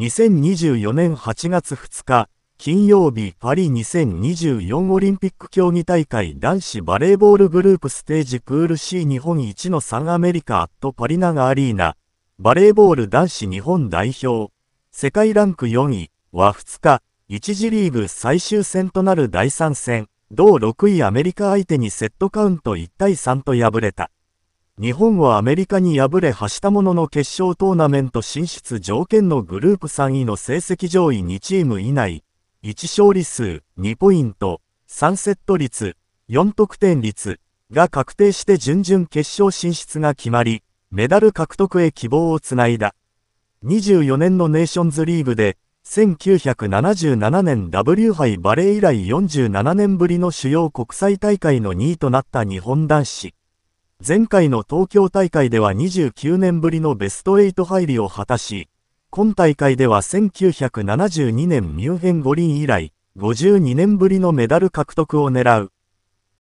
2024年8月2日、金曜日パリ2024オリンピック競技大会男子バレーボールグループステージプール C 日本一の3アメリカアットパリナガアリーナ、バレーボール男子日本代表、世界ランク4位は2日、1次リーグ最終戦となる第3戦、同6位アメリカ相手にセットカウント1対3と敗れた。日本はアメリカに敗れはしたものの決勝トーナメント進出条件のグループ3位の成績上位2チーム以内、1勝利数、2ポイント、3セット率、4得点率が確定して準々決勝進出が決まり、メダル獲得へ希望をつないだ。24年のネーションズリーグで、1977年 W 杯バレー以来47年ぶりの主要国際大会の2位となった日本男子。前回の東京大会では29年ぶりのベスト8入りを果たし、今大会では1972年ミュンヘン五輪以来、52年ぶりのメダル獲得を狙う。